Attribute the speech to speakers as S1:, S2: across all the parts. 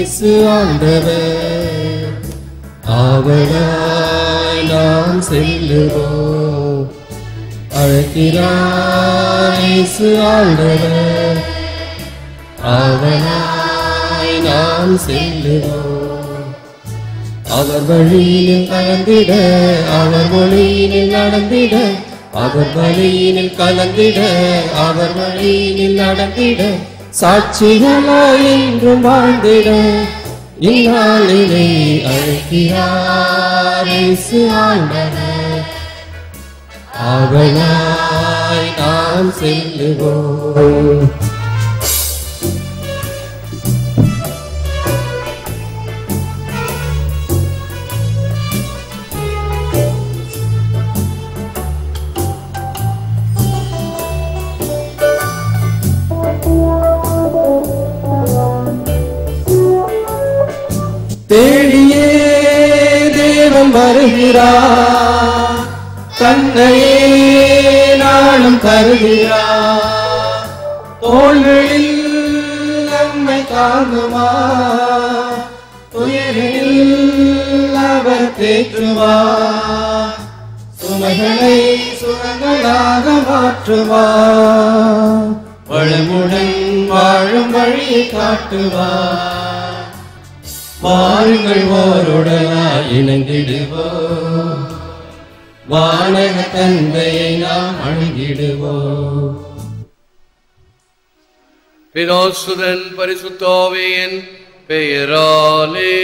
S1: இயேசு ஆண்டவர். ஆவலாய் நாம் செல்லுவோம். அழைக்கிறார் இயேசு ஆண்டவர். ஆவலாய் நாம் செல்லுவோம். அவர் வழியில் கலந்திட அவர் மொழியில் நடந்திட அவர் வழியில் கலந்திட அவர் வழியில் நடந்திட சாட்சிகளாய் என்றும் வாழ்ந்திட இந்நாளிலே அழைக்கிறார் இயேசு ஆண்டவர். அவனாய் நாம் செல்லுவோம். வருகிறார் தன்னையே நாளும் கருகிறார் தோள்களில் நம்மை தாங்குமா? துயரில் அவர் தேற்றுவார் சுமைகளை சுரங்களாக மாற்றுவார் வளமுடன் வாழும் வழியை காட்டுவார் வாருங்கள் ஓருடனாய் இணைந்திடுவோம் வானக தந்தையை நாம் அணுகிடுவோம்.
S2: பிதாசுதன் பரிசுத்தாவியின் பெயராலே.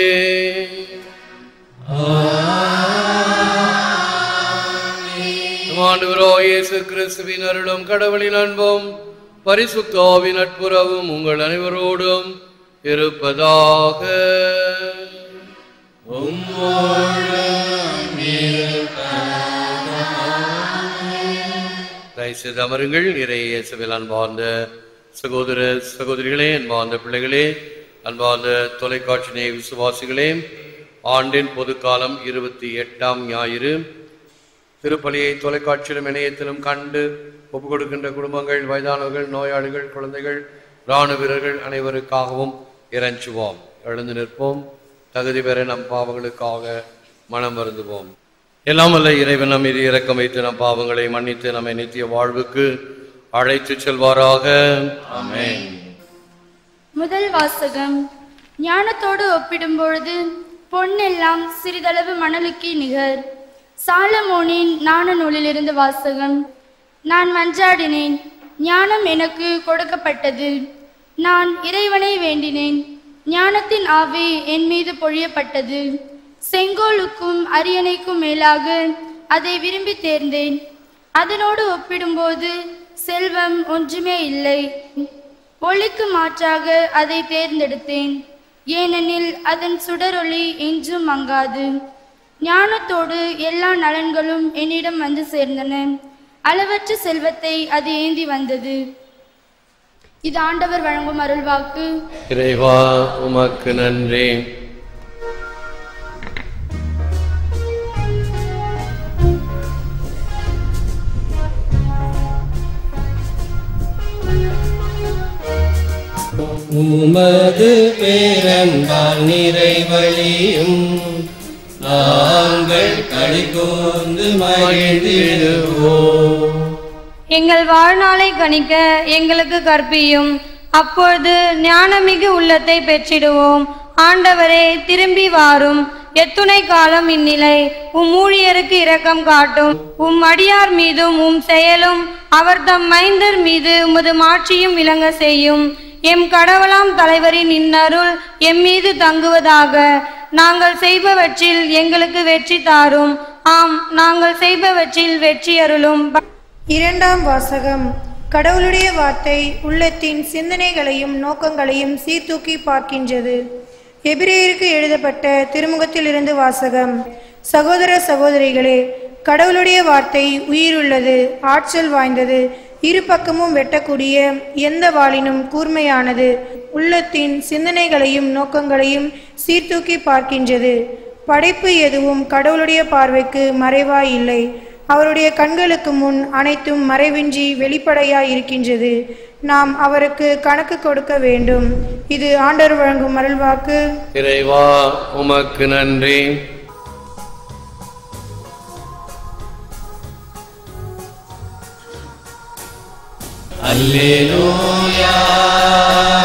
S2: நம் இயேசு கிறிஸ்துவின் அருளும் கடவுளின் அன்பும் பரிசுத்தாவின் நட்புறவும் உங்கள் அனைவரோடும் இருப்பதாக தயவுசெய்து அமருங்கள். இறைய சபையில் அன்பார்ந்த சகோதர சகோதரிகளே அன்பார்ந்த பிள்ளைகளே அன்பார்ந்த தொலைக்காட்சி நேய விசுவாசிகளே ஆண்டின் பொதுக்காலம் இருபத்தி எட்டாம் ஞாயிறு. திருப்பலியை தொலைக்காட்சியிலும் இணையத்திலும் கண்டு ஒப்புக் கொடுக்கின்ற குடும்பங்கள் வயதானவர்கள் நோயாளிகள் குழந்தைகள் இராணுவ வீரர்கள் அனைவருக்காகவும் இறைஞ்சுவோம். எழுந்து நிற்போம். தகுதி பெற நம் பாவங்களுக்காக மனம் வருந்துவோம். எல்லாம் வல்ல இறைவன் நம் மீது இரக்கம் வைத்து நம் பாவங்களை மன்னித்து நம்மை நித்திய வாழ்வுக்கு அழைத்து செல்வாராக. ஆமென்.
S3: முதல் வாசகம். ஞானத்தோடு ஒப்பிடும்பொழுது பொன்னெல்லாம் சிறிதளவு மணலுக்கு நிகர். சாலமோனின் ஞான நூலிலிருந்து வாசகம். நான் மன்றாடினேன் ஞானம் எனக்கு கொடுக்கப்பட்டது. நான் இறைவனை வேண்டினேன். ஞானத்தின் ஆவி என் மீது பொழியப்பட்டது. செங்கோலுக்கும் அரியணைக்கும் மேலாக அதை விரும்பி தேர்ந்தேன். அதனோடு ஒப்பிடும்போது செல்வம் ஒன்றுமே இல்லை. ஒளிக்கு மாற்றாக அதை தேர்ந்தெடுத்தேன். ஏனெனில் அதன் சுடரொளி என்றும் மங்காது. ஞானத்தோடு எல்லா நலன்களும் என்னிடம் வந்து சேர்ந்தன. அளவற்ற செல்வத்தை அது ஏந்தி வந்தது. இது ஆண்டவர் வழங்கும் அருள்வாக்கு
S2: இறைவா உமக்கு நன்றி.
S1: உமது பேரன்பால் நிறைவழியும். நாங்கள் கடிகோர்ந்து மகிழ்ந்திடுவோம்.
S4: எங்கள் வாழ்நாளை கணிக்க எங்களுக்கு கற்பியும். அப்பொழுது ஞானமிகு உள்ளத்தை பெற்றிடுவோம். ஆண்டவரே திரும்பி வாரும். எத்துணை காலம் இந்நிலை. உம் ஊழியருக்கு இரக்கம் காட்டும். உம் அடியார் மீதும் உம் செயலும் அவர் தம் மைந்தர் மீது உமது மாட்சியும் விளங்க செய்யும். எம் கடவுளாம் தலைவரின் இன்னருள் எம் மீது தங்குவதாக. நாங்கள் செய்பவற்றில் எங்களுக்கு வெற்றி தாரும். ஆம் நாங்கள் செய்பவற்றில் வெற்றி அருளும்.
S5: இரண்டாம் வாசகம். கடவுளுடைய வார்த்தை உள்ளத்தின் சிந்தனைகளையும் நோக்கங்களையும் சீர்தூக்கி பார்க்கின்றது. எபிரேயருக்கு எழுதப்பட்ட திருமுகத்திலிருந்து வாசகம். சகோதர சகோதரிகளே கடவுளுடைய வார்த்தை உயிருள்ளது ஆற்றல் வாய்ந்தது இரு பக்கமும் வெட்டக்கூடிய எந்த வாளினும் கூர்மையானது உள்ளத்தின் சிந்தனைகளையும் நோக்கங்களையும் சீர்தூக்கி பார்க்கின்றது. படைப்பு எதுவும் கடவுளுடைய பார்வைக்கு மறைவாய் இல்லை அவருடைய கண்களுக்கு முன் அனைத்தும் மறைவின்றி வெளிப்படையாய் இருக்கின்றது நாம் அவருக்கு கணக்கு கொடுக்க வேண்டும். இது ஆண்டவர் வழங்கும் அருள்வாக்கு.
S2: இறைவா உமக்கு நன்றி.
S1: அல்லேலூயா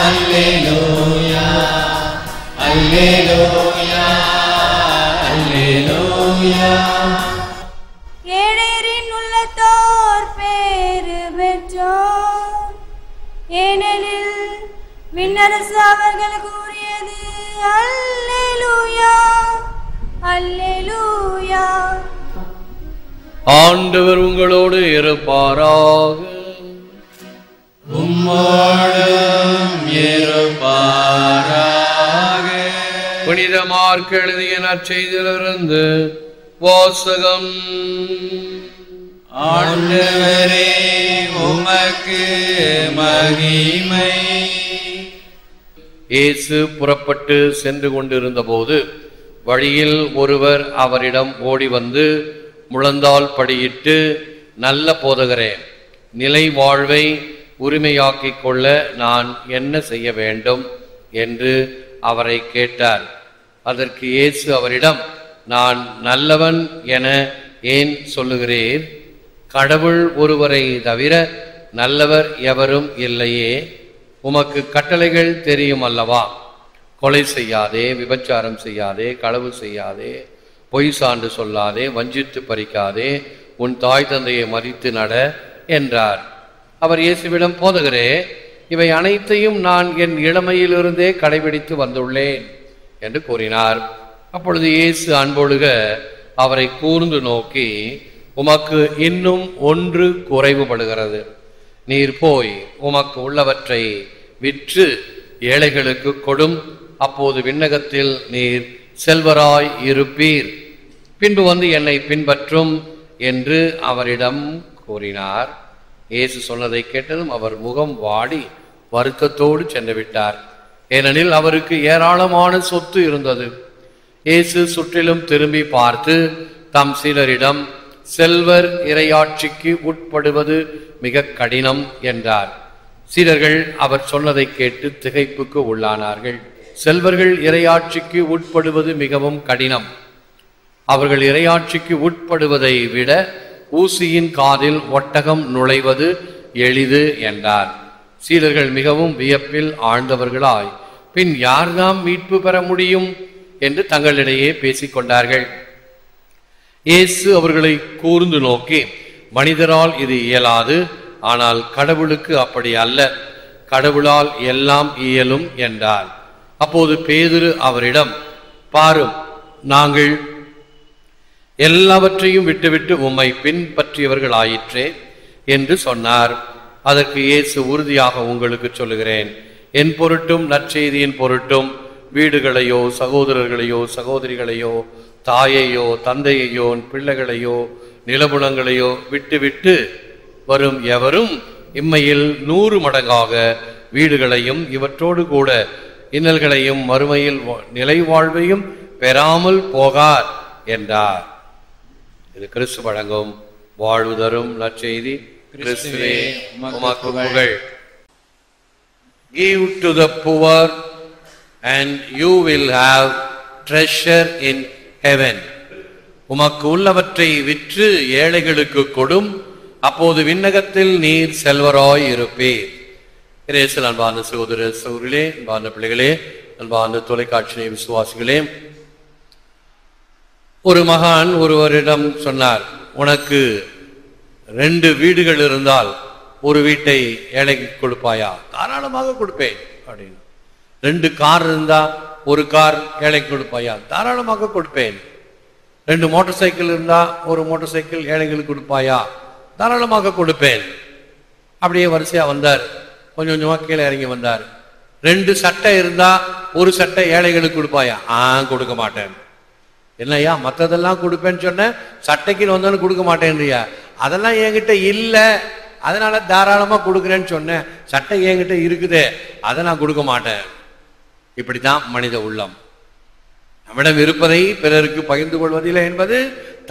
S1: அல்லேலூயா அல்லேலூயா அல்லேலூயா.
S2: ஆண்டவர் உங்களோடு இருப்பாராக. புனித மார்க் எழுதிய நற்செய்தியிலிருந்து வாசகம்.
S1: ஆண்டவரே உமக்கு மகிமை.
S2: இயேசு புறப்பட்டு சென்று கொண்டிருந்தபோது வழியில் ஒருவர் அவரிடம் ஓடி வந்து முழந்தால் படியிட்டு நல்ல போதகரே நிலை வாழ்வை உரிமையாக்கிக் கொள்ள நான் என்ன செய்ய வேண்டும் என்று அவரை கேட்டார். அதற்கு இயேசு அவரிடம் நான் நல்லவன் என ஏன் சொல்லுகிறீர்? கடவுள் ஒருவரை தவிர நல்லவர் எவரும் இல்லையே? உமக்கு கட்டளைகள் தெரியும் அல்லவா? கொலை செய்யாதே விபச்சாரம் செய்யாதே களவு செய்யாதே பொய் சான்று சொல்லாதே வஞ்சித்து பறிக்காதே உன் தாய் தந்தையை மதித்து நட என்றார். அவர் இயேசுவிடம் போதகரே இவை அனைத்தையும் நான் என் இளமையிலிருந்தே கடைபிடித்து வந்துள்ளேன் என்று கூறினார். அப்பொழுது இயேசு அன்பொழுக அவரை கூர்ந்து நோக்கி உமக்கு இன்னும் ஒன்று குறைவுபடுகிறது. நீர் போய் உமக்கு உள்ளவற்றை விற்று ஏழைகளுக்கு கொடும். அப்போது விண்ணகத்தில் நீர் செல்வராய் இருப்பீர். பின்பு வந்து என்னை பின்பற்றும் என்று அவரிடம் கூறினார். இயேசு சொன்னதை கேட்டதும் அவர் முகம் வாடி வருத்தத்தோடு சென்று விட்டார். ஏனெனில் அவருக்கு ஏராளமான சொத்து இருந்தது. இயேசு சுற்றிலும் திரும்பி பார்த்து தம் சிலரிடம் செல்வர் இறையாட்சிக்கு உட்படுவது மிக கடினம் என்றார். சீரர்கள் அவர் சொன்னதை கேட்டு திகைப்புக்கு உள்ளானார்கள். செல்வர்கள் இறையாட்சிக்கு உட்படுவது மிகவும் கடினம். அவர்கள் இறையாட்சிக்கு உட்படுவதை விட ஊசியின் காதில் ஒட்டகம் நுழைவது எளிது என்றார். சீடர்கள் மிகவும் வியப்பில் ஆழ்ந்தவர்களாய் பின் யார்தாம் மீட்பு பெற முடியும்? என்று தங்களிடையே பேசிக்கொண்டார்கள் இயேசு அவர்களை கூர்ந்து நோக்கி மனிதரால் இது இயலாது ஆனால் கடவுளுக்கு அப்படி அல்ல. கடவுளால் எல்லாம் இயலும் என்றார். அப்போது பேதுரு அவரிடம் பாரும் நாங்கள் எல்லாவற்றையும் விட்டுவிட்டு உம்மை பின்பற்றியவர்கள் ஆயிற்றே என்று சொன்னார். அதற்கு இயேசு உறுதியாக உங்களுக்கு சொல்லுகிறேன். என் பொருட்டும் நற்செய்தியின் பொருட்டும் வீடுகளையோ சகோதரர்களையோ சகோதரிகளையோ தாயையோ தந்தையையோ பிள்ளைகளையோ நிலபுலங்களையோ விட்டுவிட்டு வரும் எவரும் இம்மையில் நூறு மடங்காக வீடுகளையும் இவற்றோடு கூட இன்னல்களையும் மறுமையில் வா- நிலை வாழ்வையும் பெறாமல் போகார் என்றார். இது கிறிஸ்து வழங்கும் வாழ்வு தரும் நற்செய்தி. கிறிஸ்துவே உமக்கு புகழ். Give to the poor and you will have treasure in heaven. உமக்கு உள்ளவற்றை விற்று ஏழைகளுக்கு கொடும். அப்போது விண்ணகத்தில் நீர் செல்வராய் இருப்பீர். இயேசுவில் அன்பார்ந்த சகோதர சகோதரிகளே அன்பார்ந்த பிள்ளைகளே அன்பார்ந்த தொலைக்காட்சி விசுவாசிகளே ஒரு மகான் ஒருவரிடம் சொன்னார் உனக்கு ரெண்டு வீடுகள் இருந்தால் ஒரு வீட்டை ஏழைக்கு கொடுப்பாயா? தாராளமாக கொடுப்பேன் அப்படின்னு ரெண்டு கார் இருந்தா ஒரு கார் ஏழைக்கு கொடுப்பாயா? தாராளமாக கொடுப்பேன். ரெண்டு மோட்டார் சைக்கிள் இருந்தா ஒரு மோட்டார் சைக்கிள் ஏழைகளுக்கு கொடுப்பாயா? தாராளமாக கொடுப்பேன். அப்படியே வரிசையா வந்தார். கொஞ்சம் கொஞ்சமா கீழே இறங்கி வந்தார். ரெண்டு சட்டை இருந்தா ஒரு சட்டை ஏழைகளுக்கு கொடுப்பாயா? ஆ கொடுக்க மாட்டேன். என்னையா மற்றதெல்லாம் கொடுப்பேன்னு சொன்னேன் சட்டைக்கு வந்தோன்னு கொடுக்க மாட்டேன்றியா? அதெல்லாம் என்கிட்ட இல்லை. அதனால தாராளமாக கொடுக்குறேன்னு சொன்னேன் சட்டை என்கிட்ட இருக்குதே. அதை நான் கொடுக்க மாட்டேன். இப்படித்தான் மனித உள்ளம். நம்மிடம் இருப்பதை பிறருக்கு பகிர்ந்து கொள்வதில்லை என்பது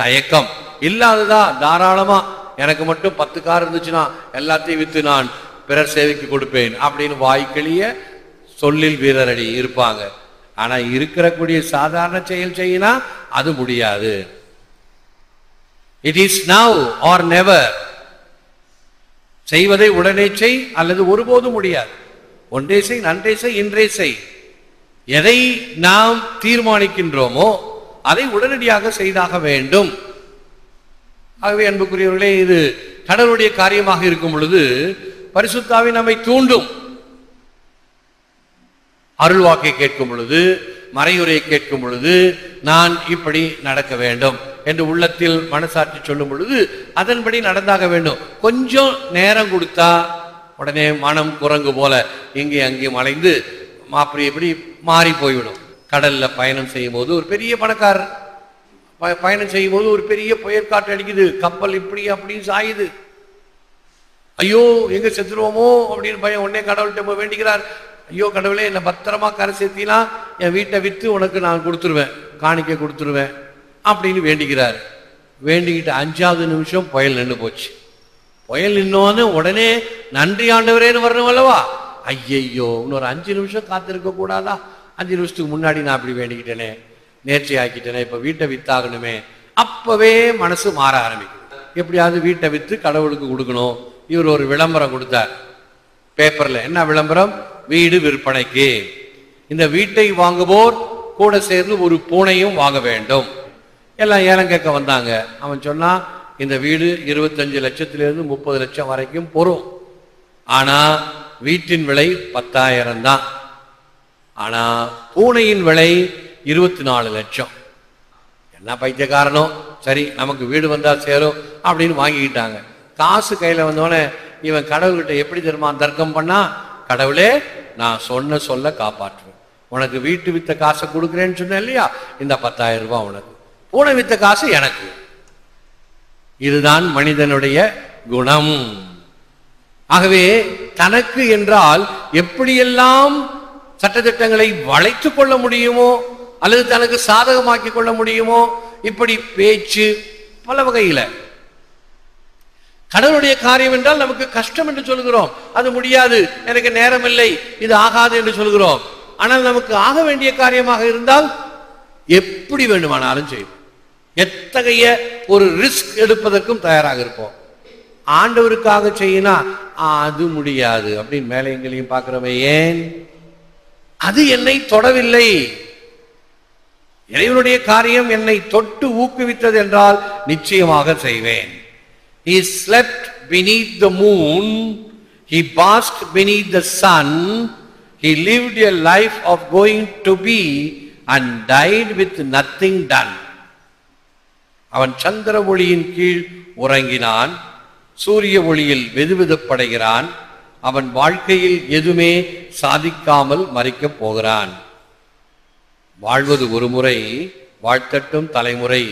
S2: தயக்கம். இல்லாததா தாராளமா எனக்கு மட்டும் பத்து கார் இருந்துச்சுன்னா எல்லாத்தையும் வித்து நான் பிறர் சேவைக்கு கொடுப்பேன் அப்படின்னு வாய்க்கிளிய சொல்லில் வீரரடி இருப்பாங்க. ஆனா இருக்கிறக்கூடிய சாதாரண செயல் செய்யினா அது முடியாது. It is now or never செய்வதை உடனே செய் அல்லது ஒருபோதும் முடியாது. ஒன்றே செய் நன்றே செய் இன்றே செய். எதை நாம் தீர்மானிக்கின்றோமோ அதை உடனடியாக செய்தாக வேண்டும். ஆகவே அன்புக்குரியவர்களே இது கடவுளுடைய காரியமாக இருக்கும் பொழுது பரிசுத்தாவை நம்மை தூண்டும். அருள்வாக்கை கேட்கும் பொழுது மறையுரையை கேட்கும் பொழுது நான் இப்படி நடக்க வேண்டும் என்று உள்ளத்தில் மனசாட்சி சொல்லும் பொழுது அதன்படி நடந்தாக வேண்டும். கொஞ்சம் நேரம் கொடுத்தா உடனே மனம் குரங்கு போல இங்கே அங்கேயும் அலைந்து அப்படி இப்படி மாறி போய்விடும். கடல்ல பயணம் செய்யும் போது ஒரு பெரிய பணக்காரர் பயணம் செய்யும் போது ஒரு பெரிய புயற்காற்று அடிக்குது. கப்பல் இப்படி அப்படின்னு சாயுது. ஐயோ எங்க செத்துருவோமோ அப்படின்னு பயம். உடனே கடவுள்கிட்ட வேண்டிக்கிறார். ஐயோ கடவுளே என்னை பத்திரமா கரை சேர்த்தினா என் வீட்டை விற்று உனக்கு நான் கொடுத்துருவேன் காணிக்க கொடுத்துருவேன் அப்படின்னு வேண்டிக்கிறார். வேண்டிக்கிட்டு அஞ்சாவது நிமிஷம் புயல் நின்று போச்சு. புயல் நின்னோன்னு உடனே நன்றி ஆண்டவரேன்னு வரணும் அல்லவா? ஐயையோ இன்னொரு அஞ்சு நிமிஷம் காத்திருக்க கூடாதா? அஞ்சு நிமிஷத்துக்கு முன்னாடி நான் அப்படி வேண்டிக்கிட்டேனே நேர்ச்சி ஆக்கிட்டேனே இப்போ வீட்டை வித்தாகணுமே. அப்பவே மனசு மாற ஆரம்பிக்கும் எப்படியாவது வீட்டை விற்று கடவுளுக்கு கொடுக்கணும். இவர் ஒரு விளம்பரம் கொடுத்தார். பேப்பர்ல என்ன விளம்பரம்? வீடு விற்பனைக்கு. இந்த வீட்டை வாங்குவோர் கூட சேர்ந்து ஒரு பூனையும் வாங்க வேண்டும். எல்லாம் ஏலம் கேட்க வந்தாங்க. அவன் சொன்னா இந்த வீடு இருபத்தஞ்சு லட்சத்திலிருந்து முப்பது லட்சம் வரைக்கும் பொறும். ஆனா வீட்டின் விலை பத்தாயிரம் தான். ஆனா பூனையின் விலை இருபத்தி நாலு லட்சம். என்ன பைத்தியக்காரனோ? சரி நமக்கு வீடு வந்தா சேரும் அப்படின்னு வாங்கிக்கிட்டாங்க. காசு கையில வந்தோடனே இவன் கடவுள்கிட்ட எப்படி தெரியுமா தர்க்கம் பண்ணா? கடவுளே நான் சொன்ன சொல்ல காப்பாற்றுவேன். உனக்கு வீட்டு வித்த காசை கொடுக்குறேன்னு சொன்னேன் இல்லையா? இந்த பத்தாயிரம் ரூபாய் உனக்கு. பூனை வித்த காசு எனக்கு. இதுதான் மனிதனுடைய குணம். ஆகவே தனக்கு என்றால் எப்படியெல்லாம் சட்டத்திட்டங்களை வளைத்துக் கொள்ள முடியுமோ அல்லது தனக்கு சாதகமாக்கி கொள்ள முடியுமோ இப்படி பேச்சு பல வகையில கடவுளுடைய காரியம் என்றால் நமக்கு கஷ்டம் என்று சொல்கிறோம் அது முடியாது. எனக்கு நேரம் இல்லை இது ஆகாது என்று சொல்கிறோம் ஆனால் நமக்கு ஆக வேண்டிய காரியமாக இருந்தால் எப்படி வேண்டுமானாலும் செய்வோம். எத்தகைய ஒரு ரிஸ்க் எடுப்பதற்கும் தயாராக இருப்போம். ஆண்டவருக்காக செய்யினா அது முடியாது அப்படின்னு மேலே எங்களையும் பார்க்கிறவன் ஏன்? அது என்னை தொடவில்லை. இறைவனுடைய காரியம் என்னை தொட்டு ஊக்குவித்தது என்றால் நிச்சயமாக செய்வேன். He slept beneath the moon, he basked beneath the sun, he lived a life of going to be and died with nothing done. அவன் சந்திர ஒளியின் கீழ் உறங்கினான் சூரிய ஒளியில் வெதுவெதுப்படைகிறான் அவன் வாழ்க்கையில் எதுவுமே சாதிக்காமல் மறிக்கப் போகிறான் வாழ்வது ஒரு முறை வாழ்த்தட்டும் தலைமுறை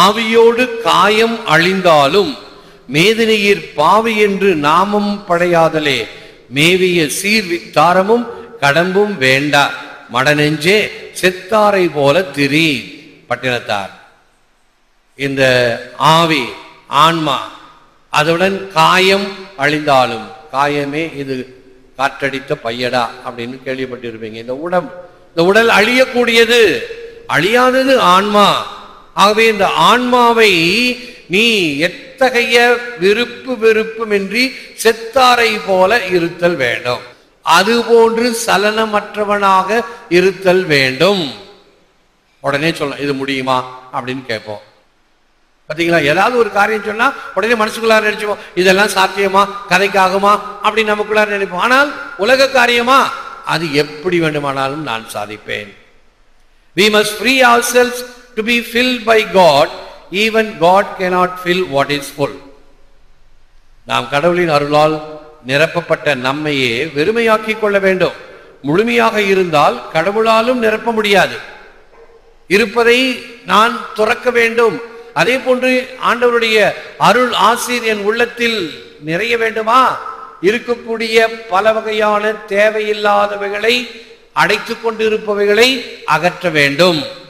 S2: ஆவியோடு காயம் அழிந்தாலும் மேதினியிற் பாவி என்று நாமம் படையாதலே. மேவிய சீர்வித்தாரமும் கடம்பும் வேண்டா. மடநெஞ்சே செத்தாரை போல திரி பட்டினத்தார். இந்த ஆவி ஆன்மா அதுடன் காயம் அழிந்தாலும் காயமே இது காற்றடித்த பையடா அப்படின்னு கேள்விப்பட்டிருப்பீங்க. இந்த உடம் இந்த உடல் அழியக்கூடியது அழியாதது ஆன்மா. ஆகவே இந்த ஆன்மாவை நீ எத்தகைய விருப்பு வெறுப்புமின்றி செத்தாரை போல இருத்தல் வேண்டும். அதுபோன்று சலனமற்றவனாக இருத்தல் வேண்டும். உடனே சொல்லலாம் இது முடியுமா? அப்படின்னு கேட்போம். பார்த்தீங்களா ஏதாவது ஒரு காரியம் சொன்னா உடனே மனசுக்குள்ளார நினைச்சுப்போம். இதெல்லாம் சாத்தியமா? கதைக்காகுமா? அப்படின்னு நமக்குள்ளார நினைப்போம். ஆனால் உலக காரியமா? அது எப்படி வேண்டுமானாலும் நான் சாதிப்பேன். We must free ourselves to be filled by god even god cannot fill what is full. நாம் கடவுளின் அருளால் நிரப்பப்பட்ட நம்மையே வெறுமையாக்கிக் கொள்ள வேண்டும். முழுமையாக இருந்தால் கடவுளாலும் நிரப்ப முடியாது. இருப்பதை நான் துறக்க வேண்டும். அதே போன்று ஆண்டவருடைய அருள் ஆசிரியர் என் உள்ளத்தில் நிறைய வேண்டுமா? இருக்கக்கூடிய பல வகையான தேவையில்லாதவைகளை அடைத்து கொண்டு இருப்பவைகளை அகற்ற வேண்டும்.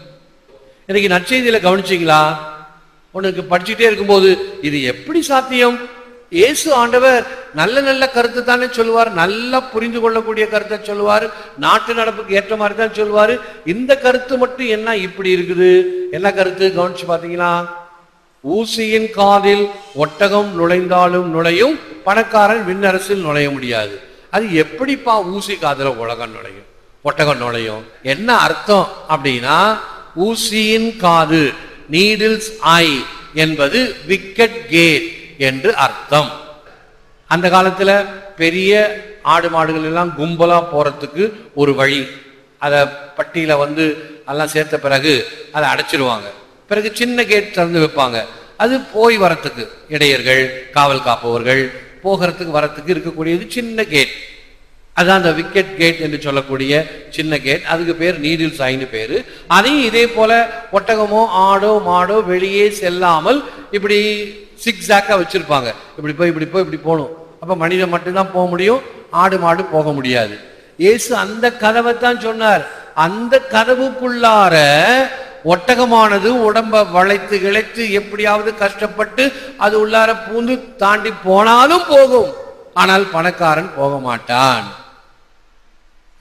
S2: இன்னைக்கு நற்செய்தியில கவனிச்சிங்களா? உனக்கு படிச்சுட்டே இருக்கும்போது இது எப்படி சாத்தியம்? இயேசு ஆண்டவர் நல்ல நல்ல கருத்து தானே சொல்லுவார் நல்லா புரிந்து கொள்ளக்கூடிய கருத்தை சொல்லுவார் நாட்டு நடப்புக்கு ஏற்ற மாதிரி தான் சொல்லுவார். இந்த கருத்து மட்டும் என்ன இப்படி இருக்குது? என்ன கருத்து? கவனிச்சு பார்த்தீங்கன்னா ஊசியின் காதில் ஒட்டகம் நுழைந்தாலும் நுழையும் பணக்காரன் விண்ணரசில் நுழைய முடியாது. அது எப்படிப்பா ஊசி காதில் உலகம் நுழையும்? ஒட்டகம் நுழையும். என்ன அர்த்தம் அப்படின்னா ஊசியின் காது நீடில்ஸ் ஐ என்பது விக்கெட் கேட் என்று அர்த்தம். அந்த காலத்துல பெரிய ஆடு மாடுகள் எல்லாம் கும்பலா போறதுக்கு ஒரு வழி. அதை பட்டியில வந்து எல்லாம் சேர்த்த பிறகு அதை அடைச்சிருவாங்க. பிறகு சின்ன கேட் திறந்து வைப்பாங்க. அது போய் வரத்துக்கு இடையர்கள் காவல் காப்பவர்கள் போகிறதுக்கு வரத்துக்கு இருக்கக்கூடியது சின்ன கேட் அதான் அந்த விக்கெட் கேட் என்று சொல்லக்கூடிய சின்ன கேட் அதுக்கு பேர் நீடில் சாயின்னு பேரு. அதையும் இதே போல ஒட்டகமோ ஆடோ மாடோ வெளியே செல்லாமல் இப்படி சிக்ஸாக்கா வச்சிருப்பாங்க. இப்படி போய் இப்படி போய் இப்படி போகணும். அப்ப மனிதன் மட்டும்தான் போக முடியும் ஆடு மாடு போக முடியாது. இயேசு அந்த கதவை தான் சொன்னார். அந்த கதவுக்குள்ளார ஒட்டகமானது உடம்ப வளைத்து இழைத்து எப்படியாவது கஷ்டப்பட்டு அது உள்ளார பூந்து தாண்டி போனாலும் போகும். ஆனால் பணக்காரன் போக மாட்டான்.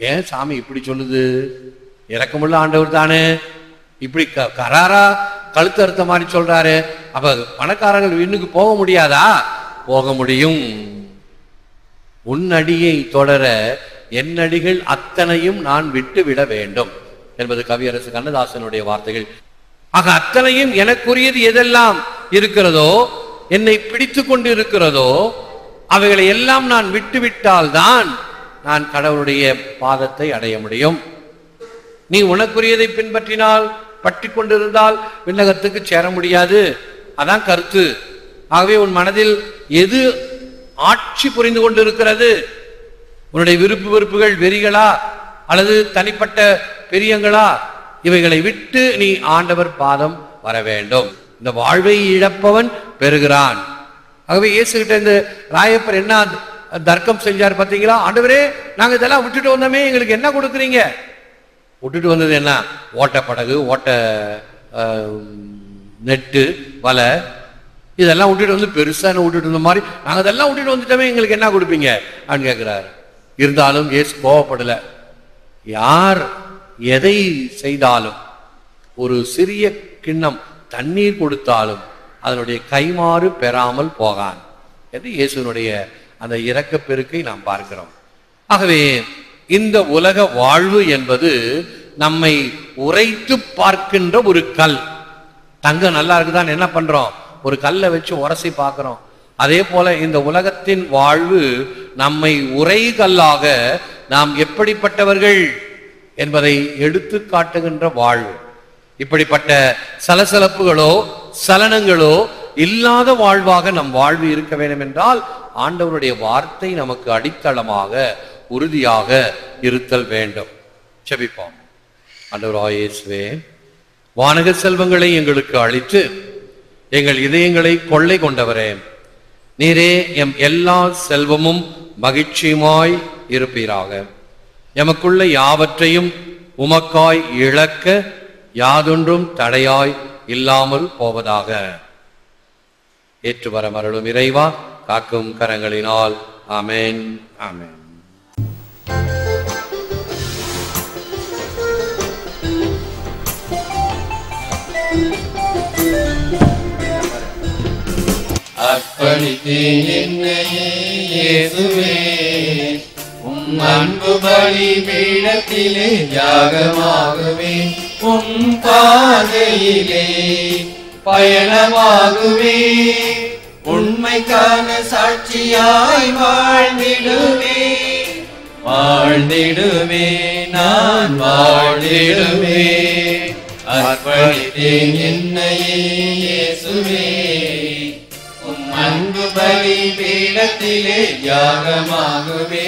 S2: ஏன் சாமி இப்படி சொல்லுது? இறக்கமுள்ள ஆண்டவர் தானே. இப்படி க- கராரா கழுத்து அறுத்த மாதிரி சொல்றாரு. அப்ப பணக்காரர்கள் இன்னுக்கு போக முடியாதா? போக முடியும். உன் அடியை தொடர என் அடிகள் அத்தனையும் நான் விட்டு விட வேண்டும். என்பது கவியரசு கண்ணதாசனுடைய வார்த்தைகள். ஆக அத்தனையும் எனக்குரியது எதெல்லாம் இருக்கிறதோ என்னை பிடித்து கொண்டு இருக்கிறதோ அவைகளை எல்லாம் நான் விட்டுவிட்டால்தான் நான் கடவுளுடைய பாதத்தை அடைய முடியும். நீ உனக்குரியதை பின்பற்றினால் பற்றி கொண்டிருந்தால் விண்ணகத்துக்கு சேர முடியாது. அதான் கருத்து. ஆகவே உன் மனதில் எது ஆட்சி புரிந்து கொண்டிருக்கிறது? உன்னுடைய விருப்பு வெறுப்புகள் வெறிகளா? அல்லது தனிப்பட்ட பெரியங்களா? இவைகளை விட்டு நீ ஆண்டவர் பாதம் வர வேண்டும். இந்த வாழ்வை இழப்பவன் பெறுகிறான். ஆகவே இயேசுகிட்ட இந்த ராயப்பர் என்ன தர்க்கம் செஞ்சார் பார்த்தீங்களா ஆண்டவரே நாங்கள் இதெல்லாம் விட்டுட்டு வந்தோமே எங்களுக்கு என்ன கொடுக்குறீங்க? விட்டுட்டு வந்தது என்ன? ஓட்ட படகு ஓட்ட நெட்டு வலை. இதெல்லாம் விட்டுட்டு வந்து பெருசாக என்ன விட்டுட்டு இருந்த மாதிரி நாங்கள் இதெல்லாம் விட்டுட்டு வந்துட்டோமே எங்களுக்கு என்ன கொடுப்பீங்க? அப்படின்னு கேட்குறாரு இருந்தாலும் ஏசு கோவப்படலை. யார் எதை செய்தாலும் ஒரு சிறிய கிண்ணம் தண்ணீர் கொடுத்தாலும் அதனுடைய கைமாறு பெறாமல் போகான். என்று இயேசுனுடைய அந்த இறக்க பெருக்கை நாம் பார்க்கிறோம். ஆகவே இந்த உலக வாழ்வு என்பது நம்மை உரைத்து பார்க்கின்ற ஒரு கல். தங்கம் நல்லா இருக்குதான்னு என்ன பண்றோம்? ஒரு கல்லை வச்சு உரசி பார்க்கிறோம். அதே போல இந்த உலகத்தின் வாழ்வு நம்மை உரை கல்லாக நாம் எப்படிப்பட்டவர்கள் என்பதை எடுத்து காட்டுகின்ற வாழ்வு. இப்படிப்பட்ட சலசலப்புகளோ சலனங்களோ இல்லாத வாழ்வாக நம் வாழ்வு இருக்க வேண்டும் என்றால் ஆண்டவருடைய வார்த்தை நமக்கு அடித்தளமாக உறுதியாக இருத்தல் வேண்டும். செபிப்போம் ஆண்டவர் ஆயேசுவே வானக செல்வங்களை எங்களுக்கு அளித்து எங்கள் இதயங்களை கொள்ளை கொண்டவரே நீரே எம் எல்லா செல்வமும் மகிழ்ச்சியுமாய் இருப்பீராக. எமக்குள்ள யாவற்றையும் உமக்காய் இழக்க யாதொன்றும் தடையாய் இல்லாமல் போவதாக. ஏற்று வர மருளும் இறைவா காக்கும் கரங்களினால். ஆமென். ஆமென்.
S1: அர்ப்பணித்தேன் என்னையே இயேசுவே உம் அன்பு பலி பீடத்திலே தியாகமாகுவே உம் பாதையிலே பயணமாகுவே உண்மைக்கான சாட்சியாய் வாழ்ந்திடுவே வாழ்ந்திடுவே நான் வாழ்ந்திடுவே அர்ப்பணித்தேன் என்னையே இயேசுவே. உம் அன்பு பலி பீடத்திலே யாகமாகுவே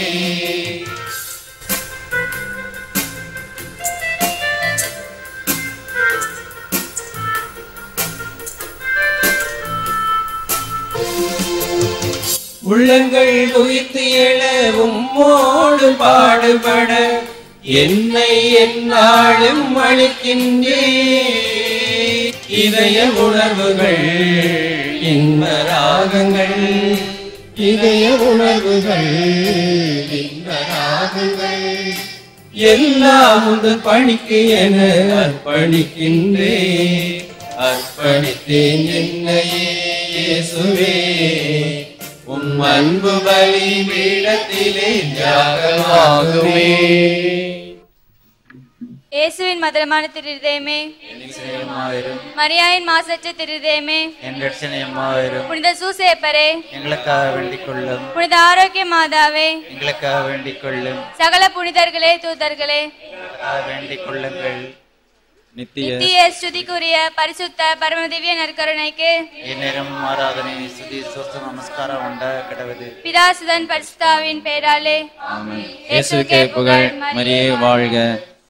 S1: உள்ளங்கள் உயிர்த்து எழ உம்மோடு பாடுபட என்னை என்னாலும் அளிக்கின்றே இதய உணர்வுகள் இன்ப ராகங்கள். இதய உணர்வுகள் இந்த ராகங்கள். எல்லாம் உங்கள் பணிக்கு என அர்ப்பணிக்கின்றே அர்ப்பணித்தேன் என்னையே இயேசுவே. உம் அன்பு பலி பீடத்திலே தியாகமாகுமே.
S4: இயேசுவின் மதுரமான திருதயமே மரியாயின் மாசற்ற திருதயமே
S6: என் ரட்சணையம்மாயிரும்
S4: புனித சூசேப்பரே.
S6: எங்களுக்காக வேண்டிக் கொள்ளும்.
S4: புனித ஆரோக்கிய மாதாவே.
S6: எங்களுக்காக வேண்டிக் கொள்ளும்.
S4: சகல புனிதர்களே தூதர்களே.
S6: வேண்டிக் கொள்ளுங்கள்.
S4: நித்திய ஸ்துதிக்குரிய பரிசுத்த பரம திவ்ய நற்கருணைக்கு
S6: இந்நேரம் ஆராதனை சுதி சொஸ்த நமஸ்காரம் உண்ட கிடவது
S4: பிதாசுதன் பரிசுத்தாவின் பெயராலே
S6: இயேசுக்கே புகழ் மரியே வாழ்க.